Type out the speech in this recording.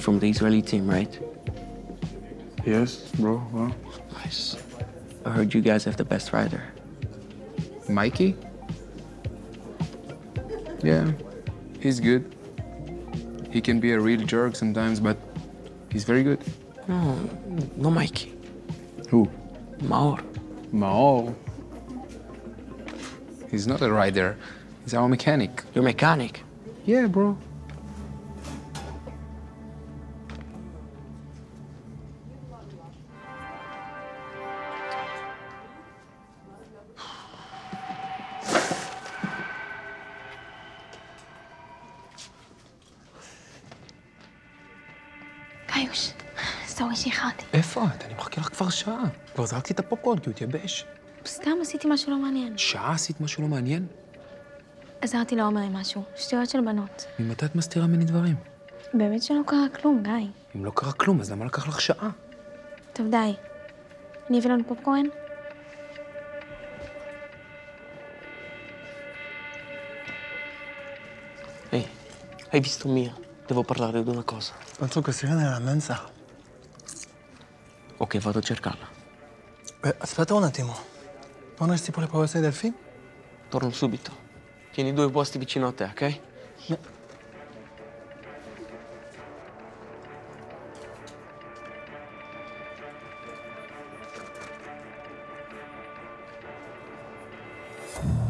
from the Israeli team, right? Yes, bro. Well, Nice. I heard you guys have the best rider. Mikey? Yeah, he's good. He can be a real jerk sometimes, but he's very good. No, no Mikey. Who? Maor. Mao. He's not a rider. He's our mechanic. Your mechanic. Yeah, bro. התייבש. סורי שאיחרתי. איפה את? אני מחכה לך כבר שעה. כבר זרקתי את הפופקורן כי הוא התייבש. סתם עשיתי משהו לא מעניין. שעה עשית משהו לא מעניין? עזרתי לעומר עם משהו, שטויות של בנות. ממתי את מסתירה ממני דברים? באמת שלא קרה כלום, גיא. אם לא קרה כלום, אז למה לקח לך שעה? טוב, די. אני אביא לנו פופקורן? היי, היי, ביסטומיר. Devo parlare di una cosa. Penso che Sirena è la mensa. Ok, vado a cercarla. Beh, aspetta un attimo. Non resti per le proiezioni del film? Torno subito. Tieni due posti vicino a te, ok? No. Yeah.